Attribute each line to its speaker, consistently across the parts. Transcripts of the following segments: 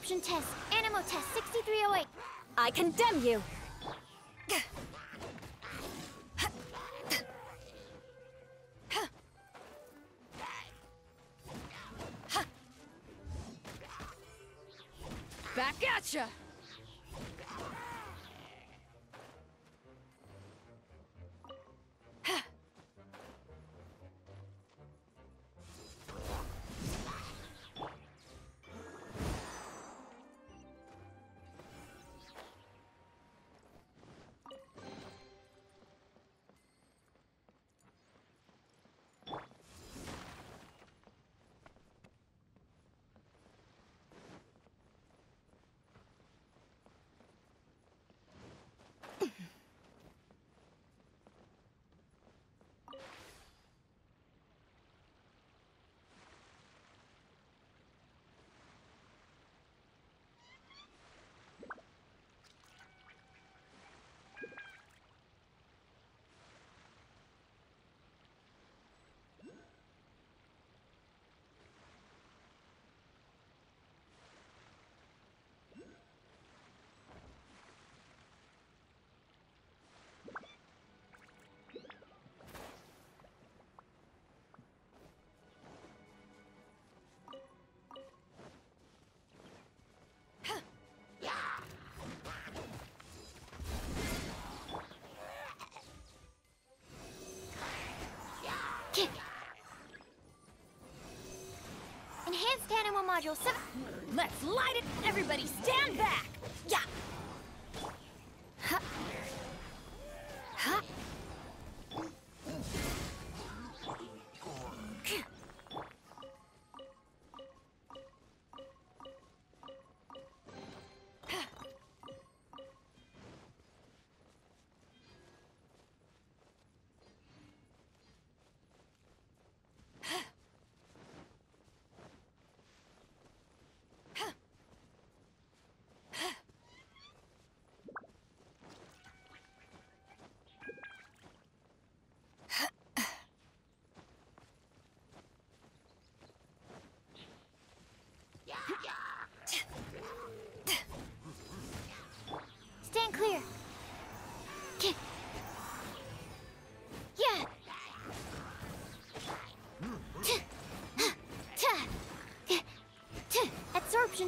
Speaker 1: Test. Animal test 6308.
Speaker 2: I condemn you!
Speaker 1: Animal Module 7.
Speaker 3: Let's light it! Everybody stand back!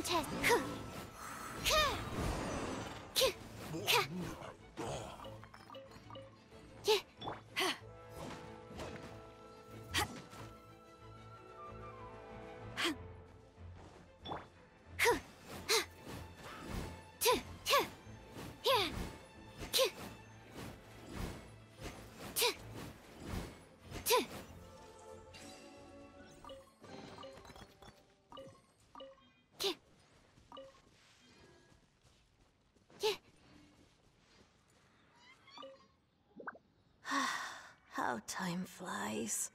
Speaker 1: Absorption
Speaker 4: How time flies.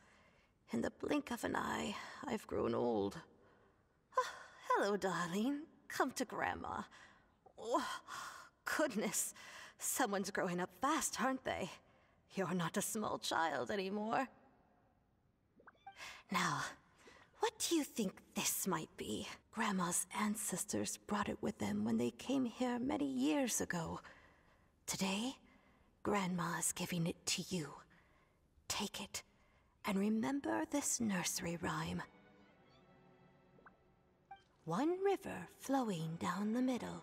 Speaker 4: In the blink of an eye, I've grown old. Ah, hello, darling. Come to Grandma. Oh, goodness, someone's growing up fast, aren't they? You're not a small child anymore. Now, what do you think this might be? Grandma's ancestors brought it with them when they came here many years ago. Today, Grandma is giving it to you. Take it and remember this nursery rhyme. One river flowing down the middle.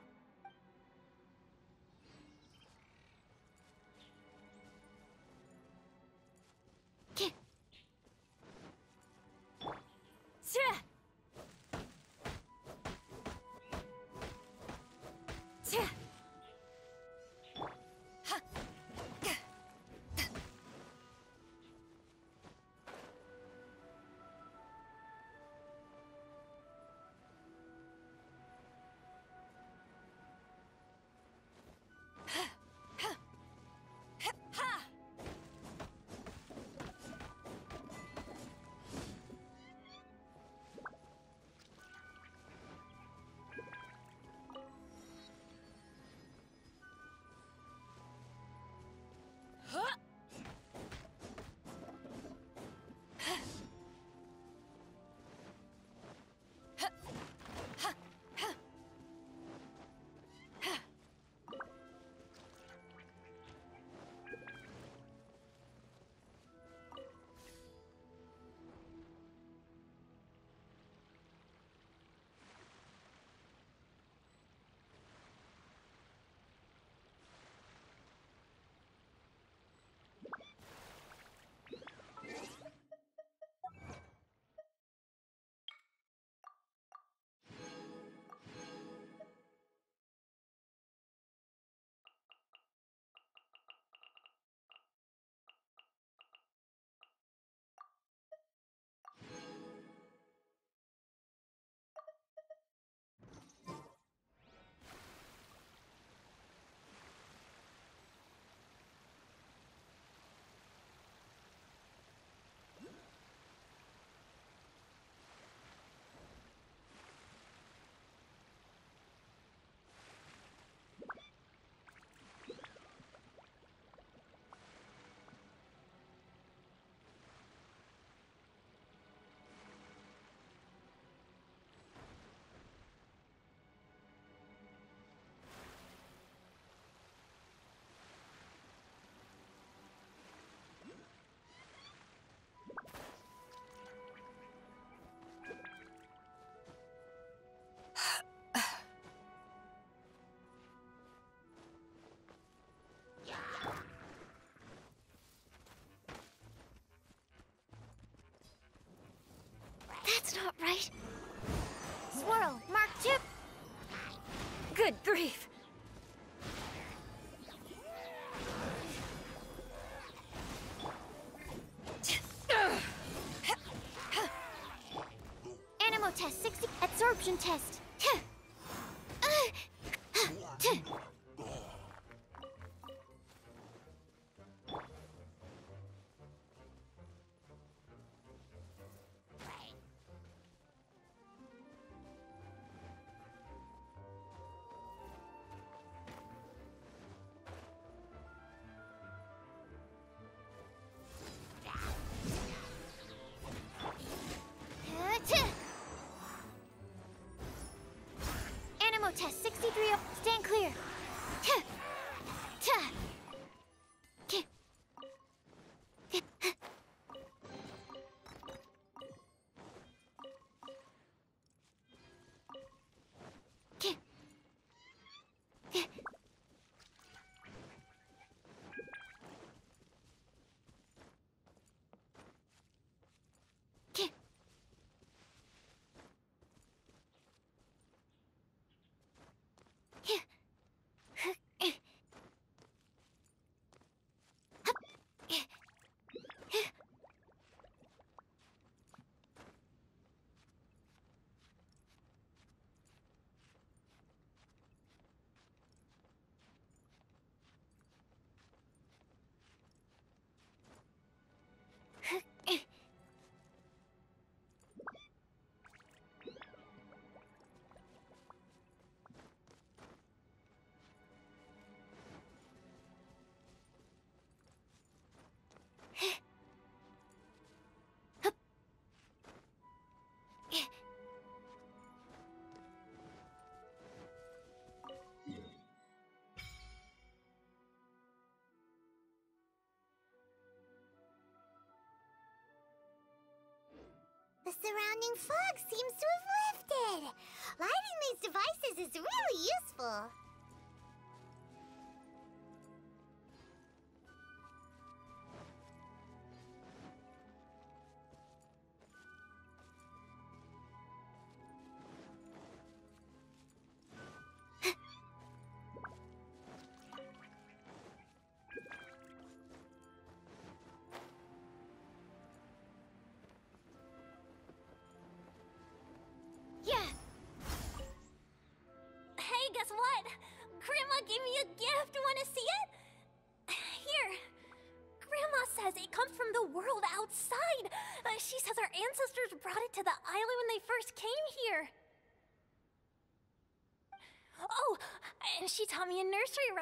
Speaker 1: K.
Speaker 2: breathe.
Speaker 1: Animal test 60. Absorption test. Test 63. o- Stand clear.
Speaker 5: The surrounding fog seems to have lifted. Lighting these devices is really useful.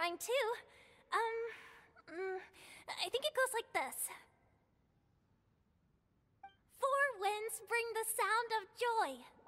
Speaker 3: Rhyme too. Um, mm, I think it goes like this. Four winds bring the sound of joy.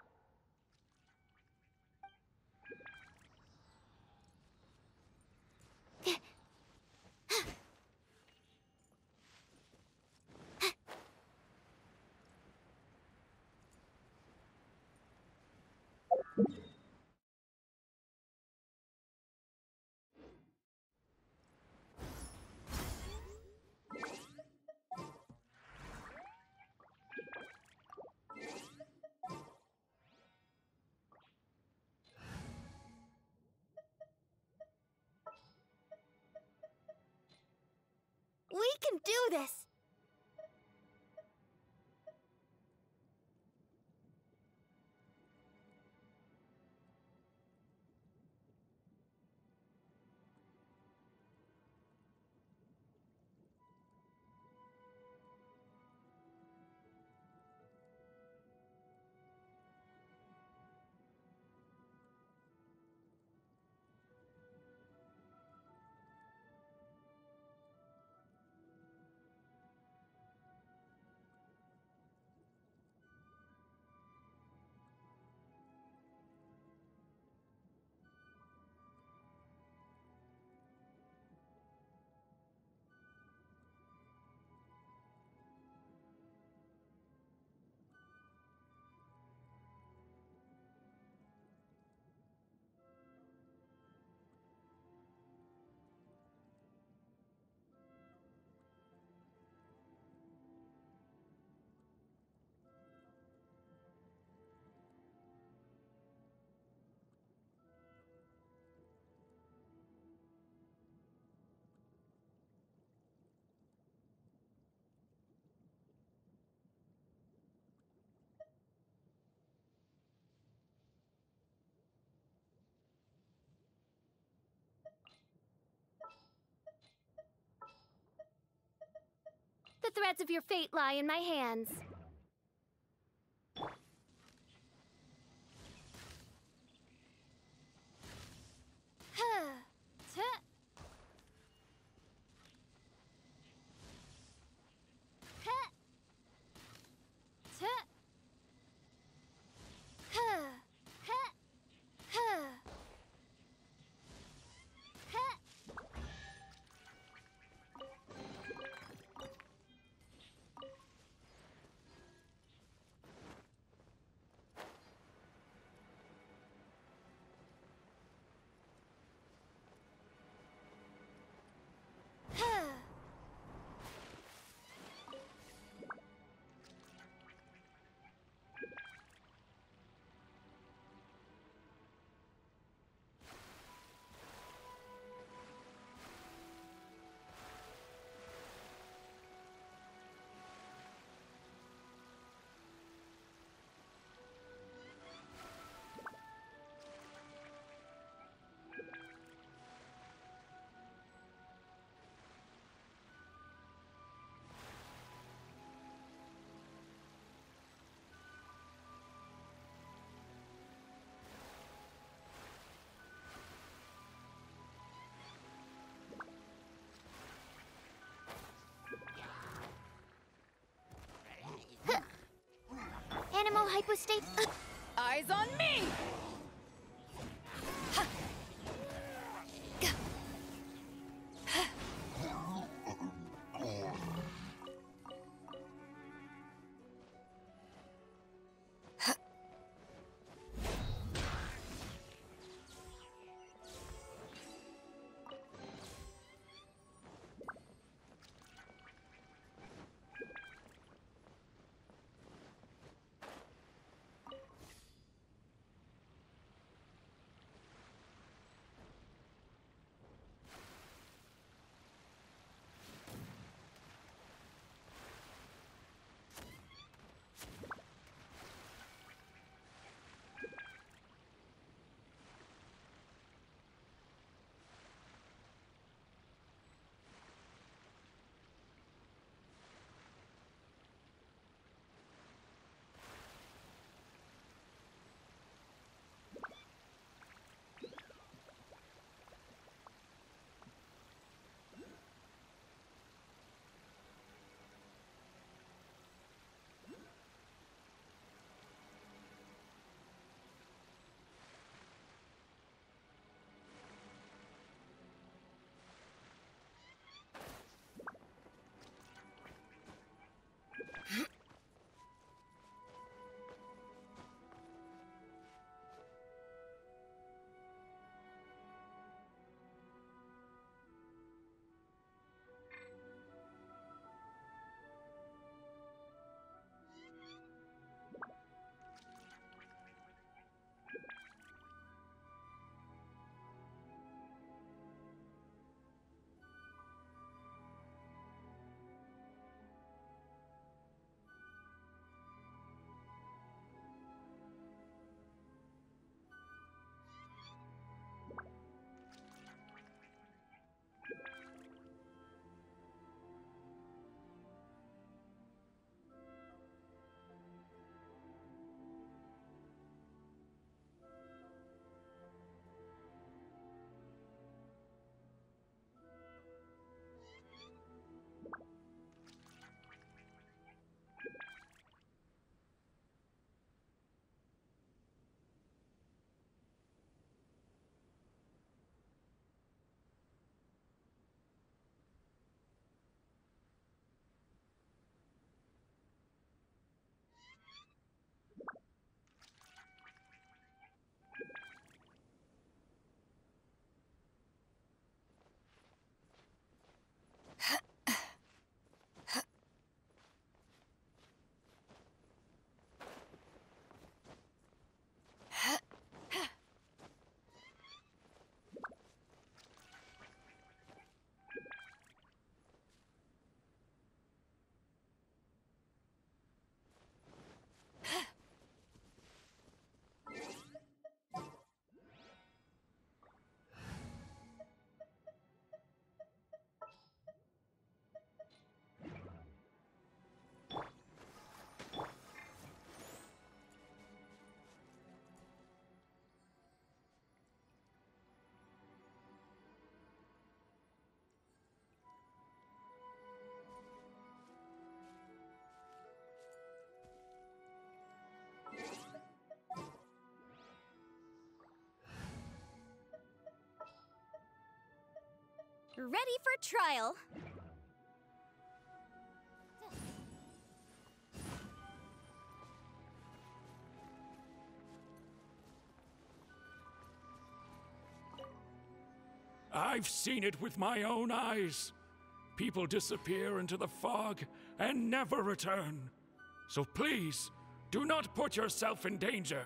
Speaker 1: Do this. Threads of your fate lie in my hands. Hypostate.
Speaker 2: Eyes on me!
Speaker 3: Ready for trial.
Speaker 6: I've seen it with my own eyes. People disappear into the fog and never return. So please, do not put yourself in danger.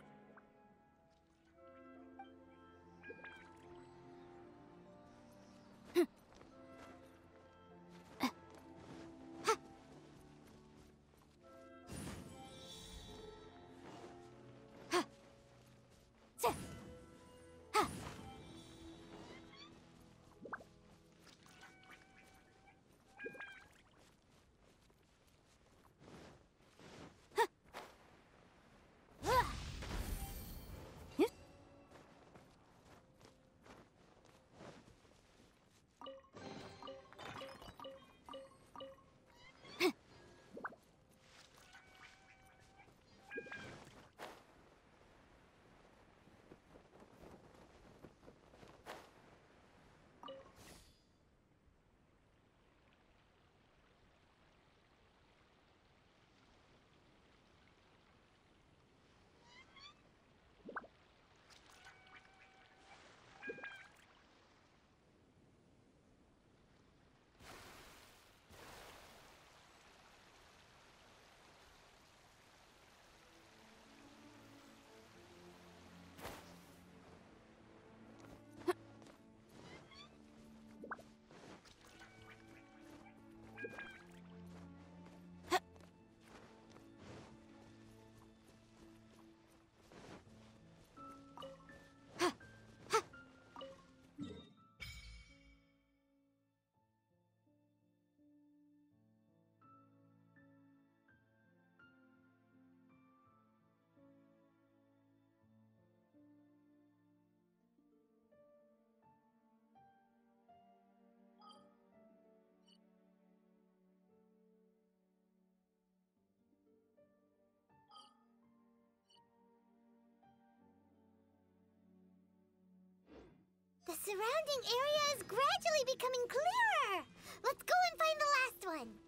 Speaker 5: The surrounding area is gradually becoming clearer. Let's go and find the last one.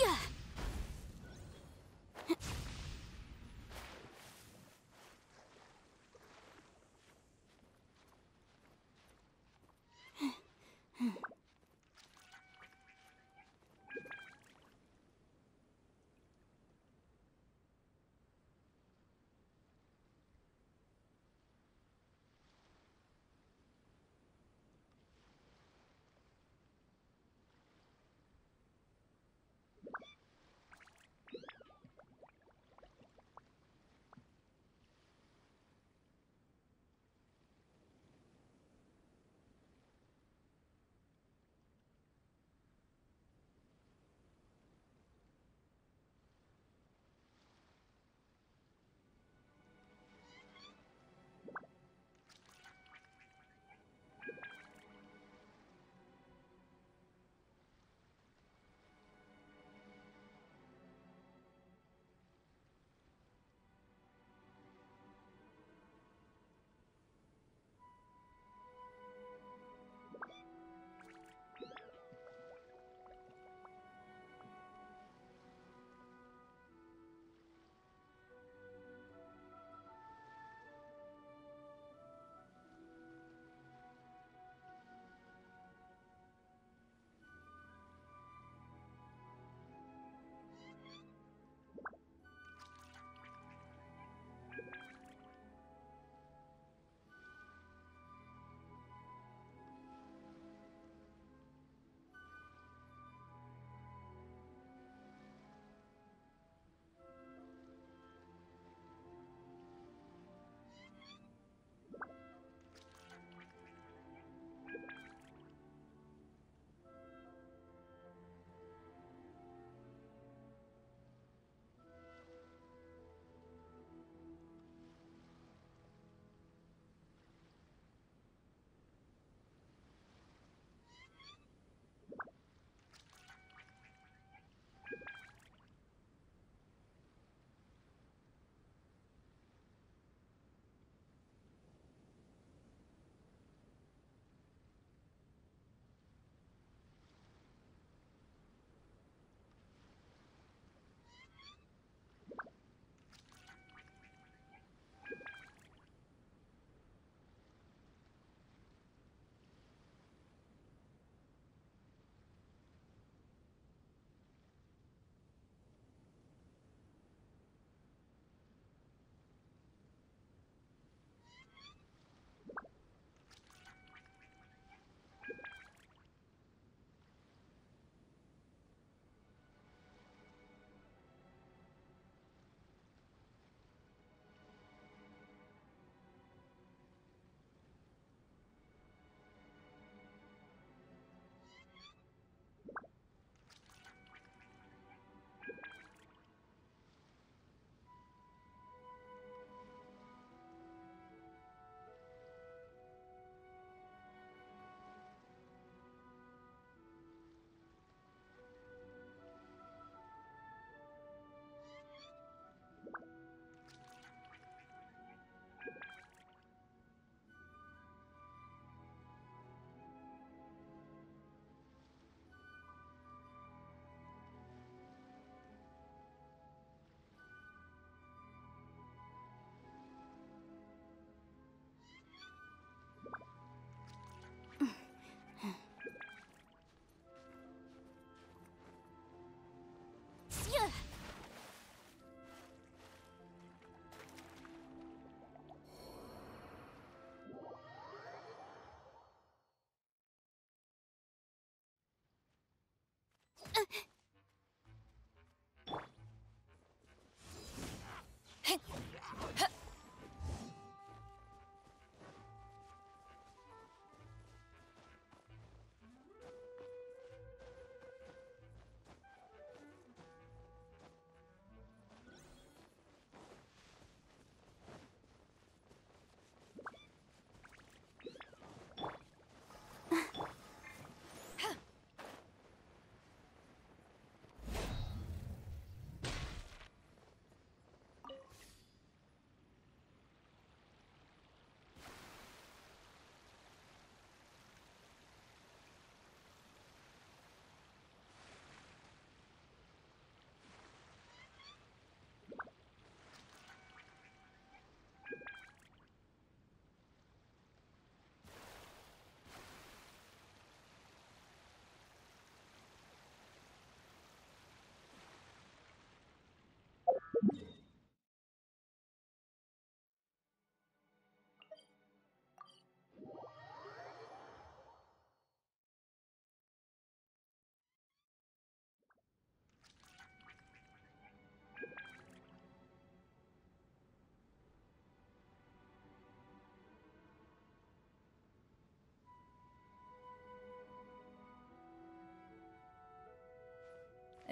Speaker 1: きや Hmm.
Speaker 7: えっ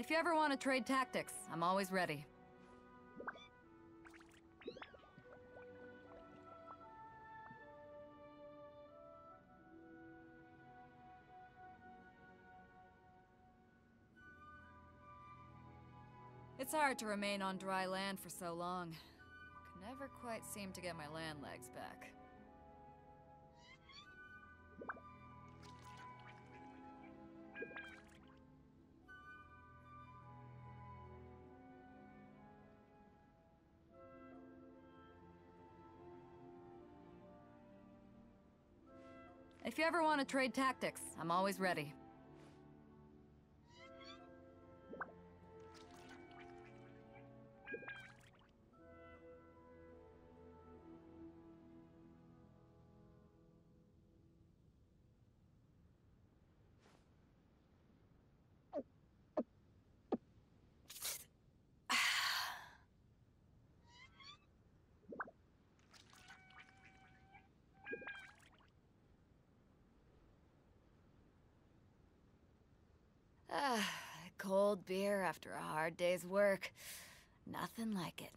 Speaker 7: If you ever want to trade tactics, I'm always ready. It's hard to remain on dry land for so long. Can never quite seem to get my land legs back. If you ever want to trade tactics, I'm always ready. Beer after a hard day's work. Nothing like it.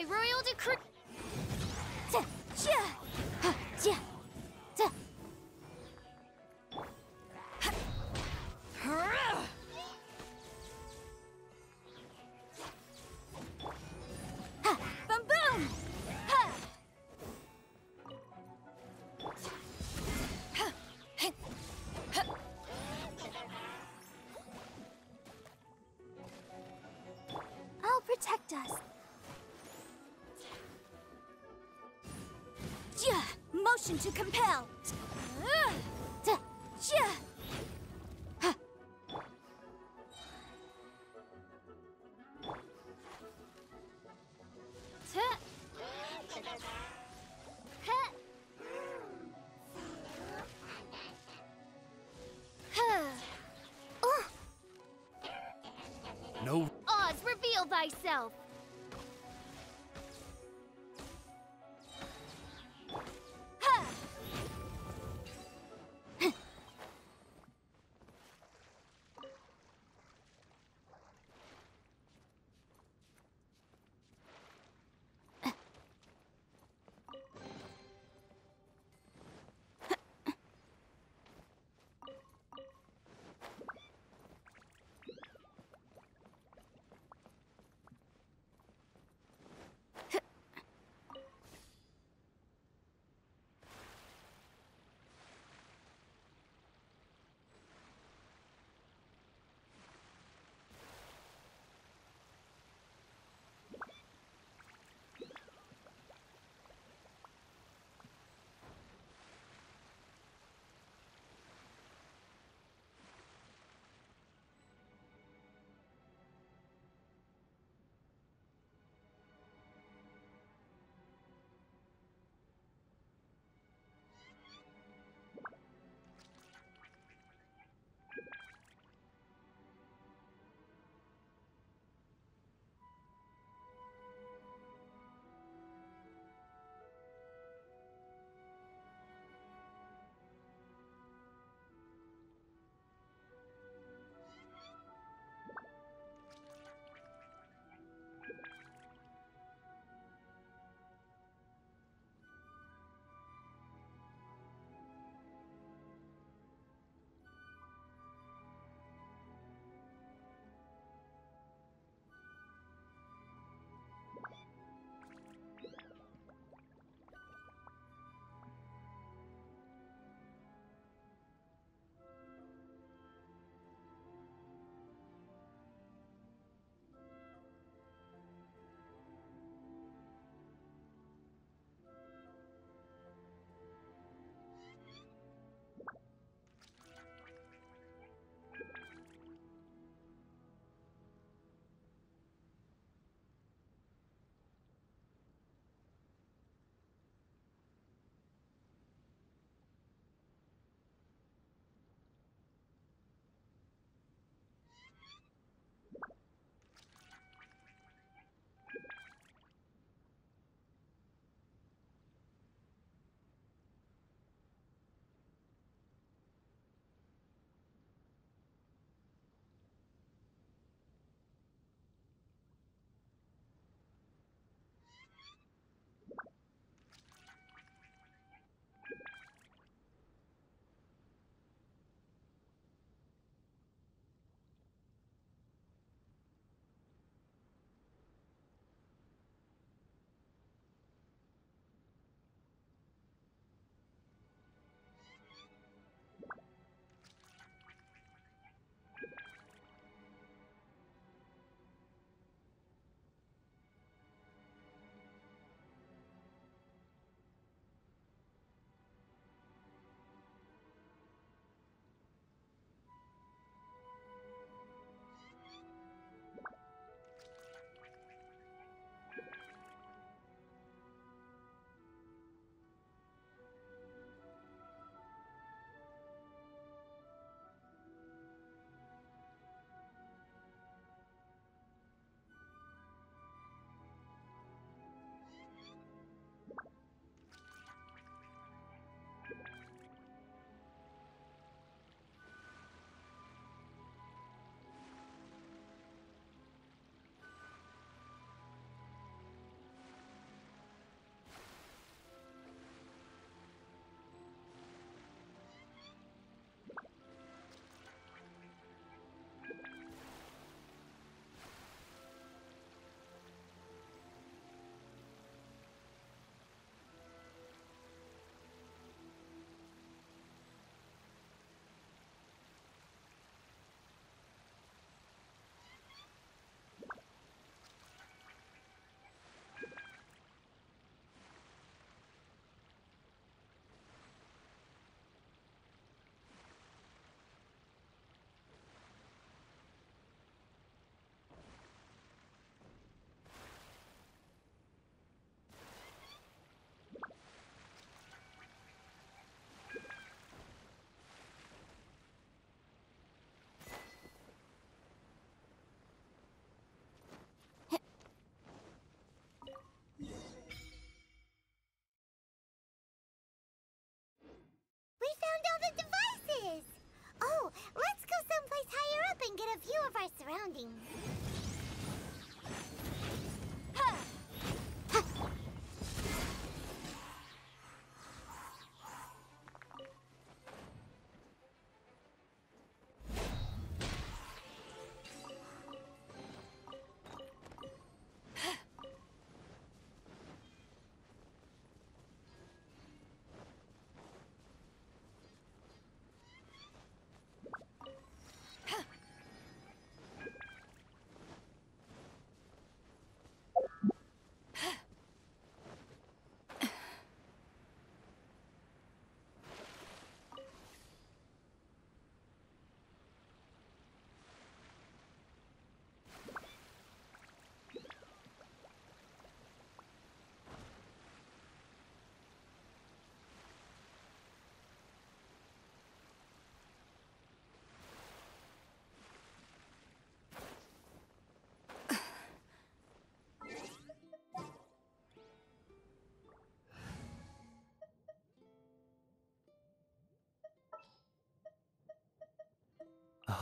Speaker 8: By royal decree.
Speaker 9: To compel. Da, ja. Ha.
Speaker 8: Tuh. Huh. Huh.
Speaker 10: No
Speaker 8: Oz, reveal thyself.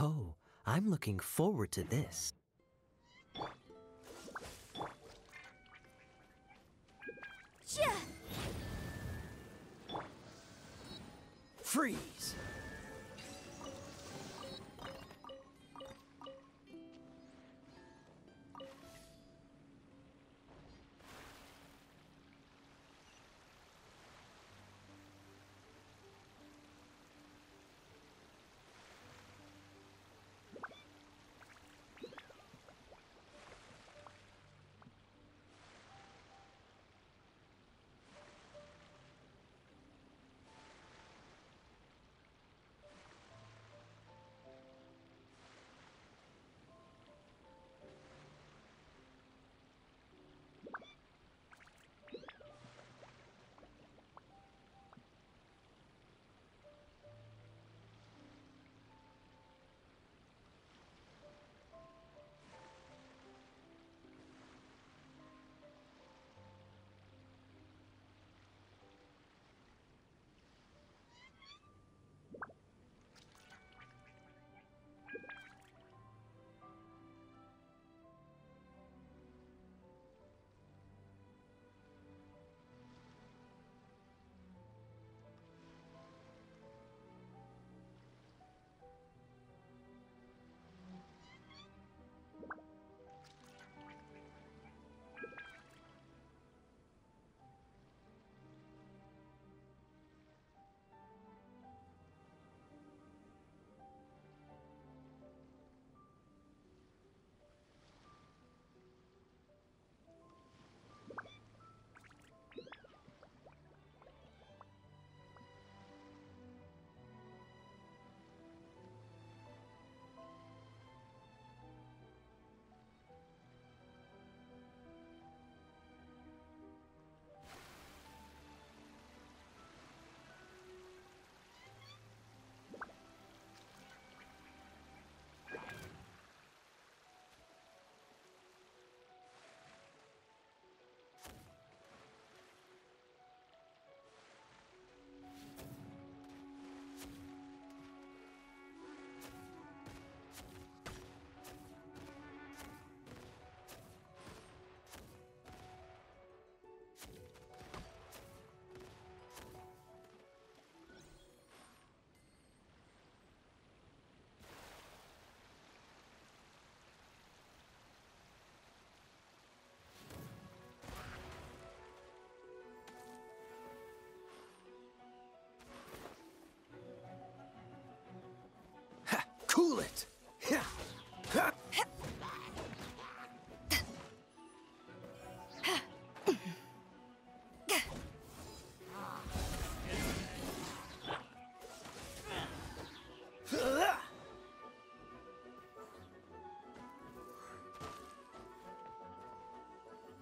Speaker 5: Oh,
Speaker 10: I'm looking forward to this. Freeze!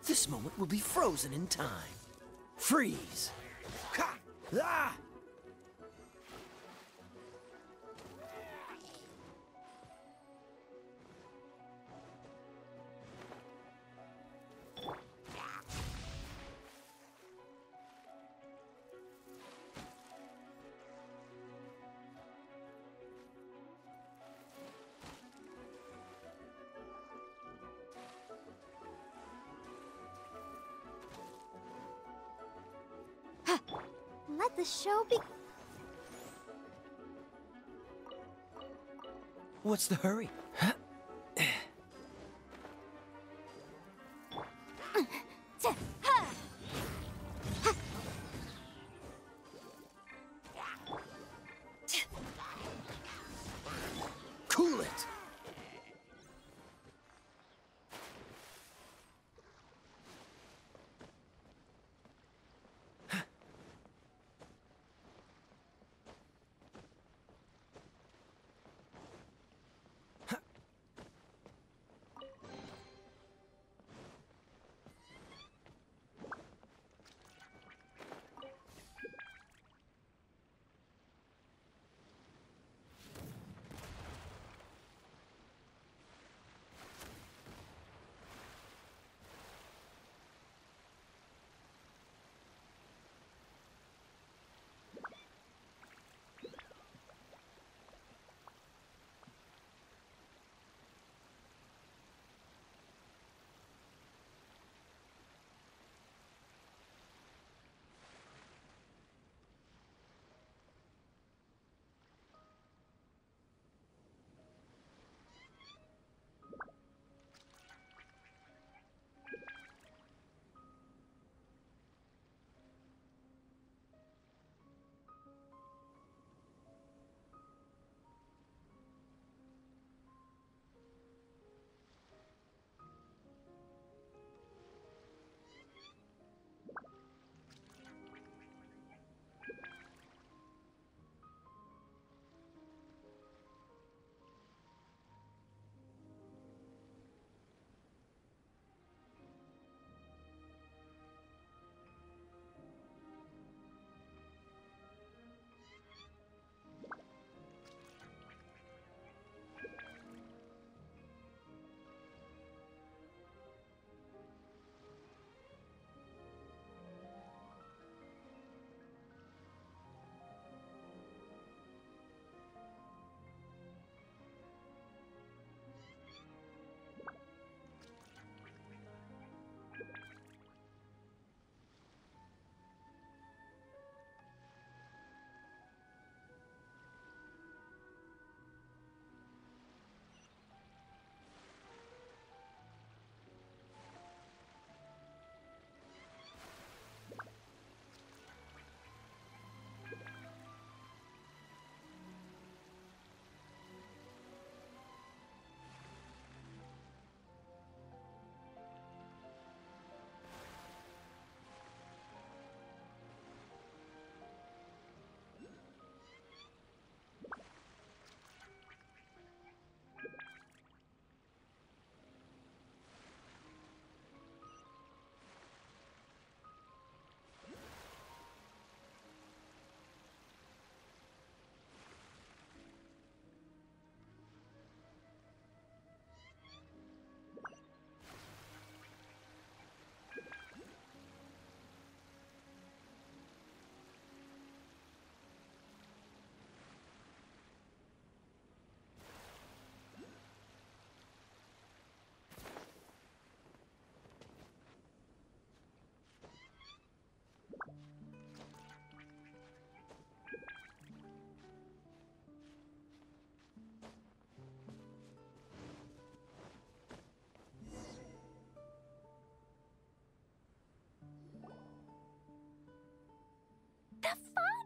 Speaker 10: This moment will be frozen in time. Freeze! Ha! Ah!
Speaker 8: The show be.
Speaker 10: What's the hurry?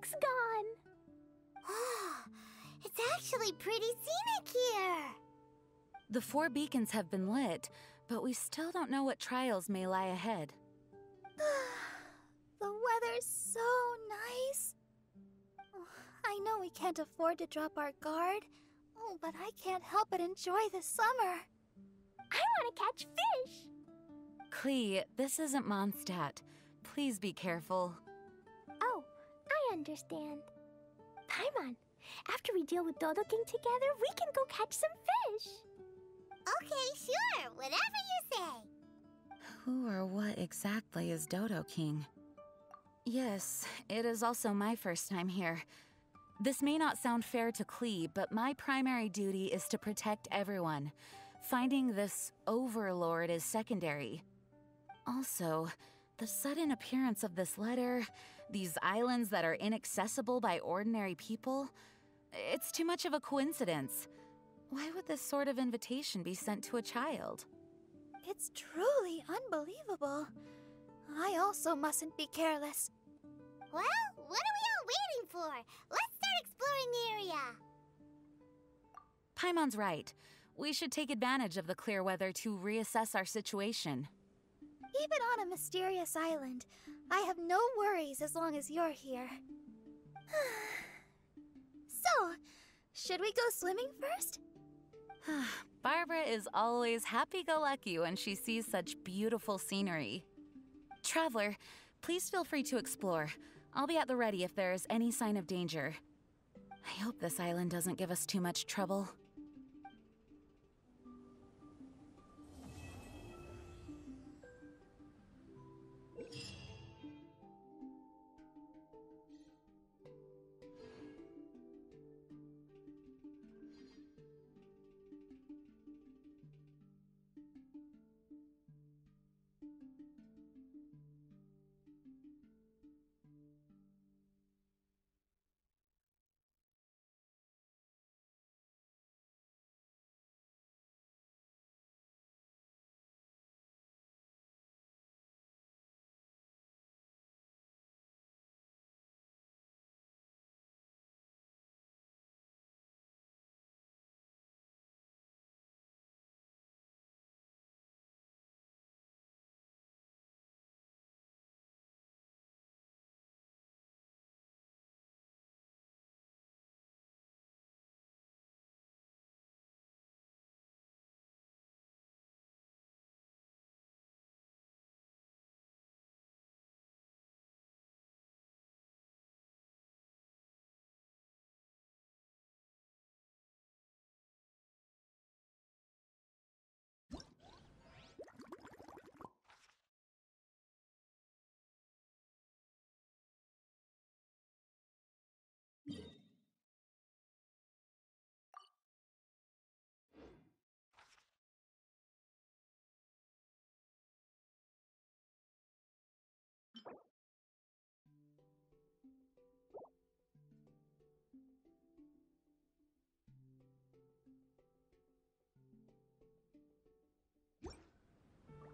Speaker 8: Fog's gone!
Speaker 5: it's actually pretty scenic here.
Speaker 2: The four beacons have been lit, but we still don't know what trials may lie ahead.
Speaker 8: the weather's so nice. I know we can't afford to drop our guard, oh, but I can't help but enjoy the summer. I want to catch fish.
Speaker 2: Klee, this isn't Mondstadt. Please be careful.
Speaker 8: I understand. Paimon, after we deal with Dodoking together, we can go catch some fish.
Speaker 5: Okay, sure. Whatever you say.
Speaker 2: Who or what exactly is Dodoking? Yes, it is also my first time here. This may not sound fair to Klee, but my primary duty is to protect everyone. Finding this overlord is secondary. Also, The sudden appearance of this letter, these islands that are inaccessible by ordinary people, it's too much of a coincidence. Why would this sort of invitation be sent to a child?
Speaker 8: It's truly unbelievable. I also mustn't be careless.
Speaker 5: Well, what are we all waiting for? Let's start exploring the area.
Speaker 2: Paimon's right. We should take advantage of the clear weather to reassess our situation.
Speaker 8: Even on a mysterious island, I have no worries as long as you're here. so, should we go swimming first?
Speaker 2: Barbara is always happy go lucky when she sees such beautiful scenery. Traveler, please feel free to explore. I'll be at the ready if there is any sign of danger. I hope this island doesn't give us too much trouble.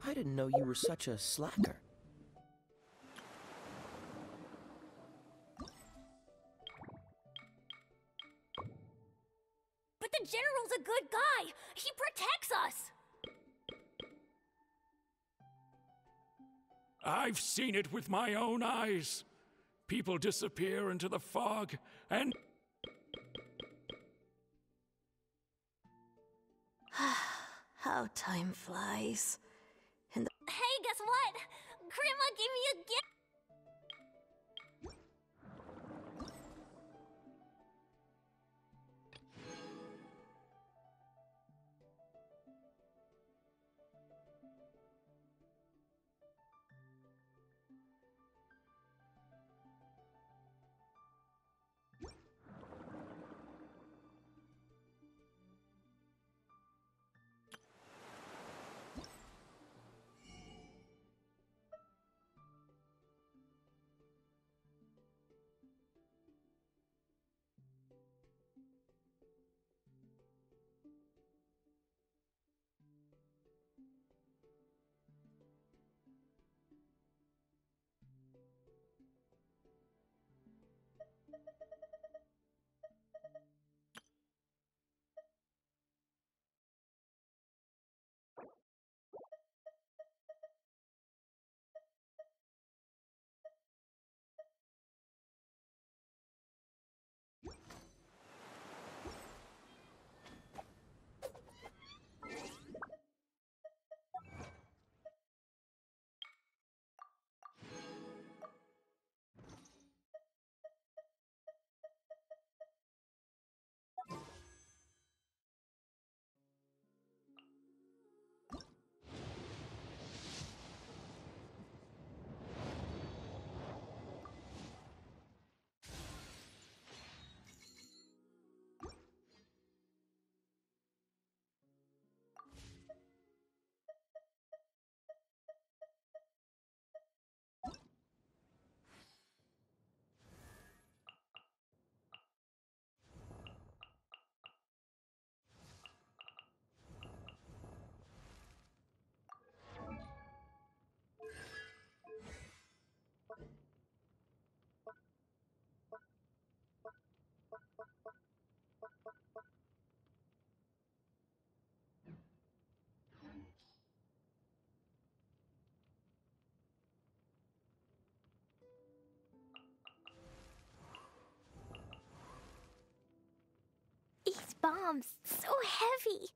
Speaker 10: I didn't know you were such a slacker.
Speaker 3: But the General's a good guy. He protects us.
Speaker 6: I've seen it with my own eyes. People disappear into the fog, and
Speaker 4: How time flies.
Speaker 3: Grandma gave me a gift.
Speaker 1: Bombs so heavy.